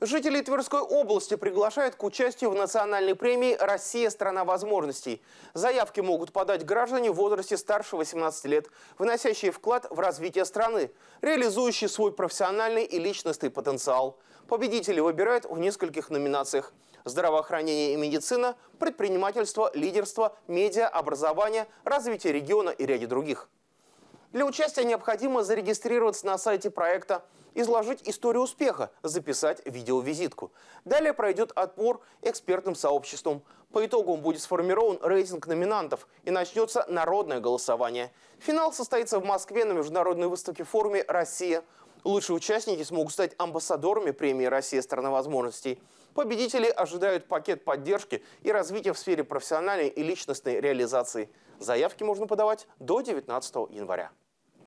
Жители Тверской области приглашают к участию в национальной премии «Россия – страна возможностей». Заявки могут подать граждане в возрасте старше 18 лет, вносящие вклад в развитие страны, реализующие свой профессиональный и личностный потенциал. Победители выбирают в нескольких номинациях – здравоохранение и медицина, предпринимательство, лидерство, медиа, образование, развитие региона и ряде других. Для участия необходимо зарегистрироваться на сайте проекта, изложить историю успеха, записать видеовизитку. Далее пройдет отбор экспертным сообществом. По итогам будет сформирован рейтинг номинантов и начнется народное голосование. Финал состоится в Москве на международной выставке форуме «Россия». Лучшие участники смогут стать амбассадорами премии «Россия. Страна возможностей». Победители ожидают пакет поддержки и развития в сфере профессиональной и личностной реализации. Заявки можно подавать до 19 января.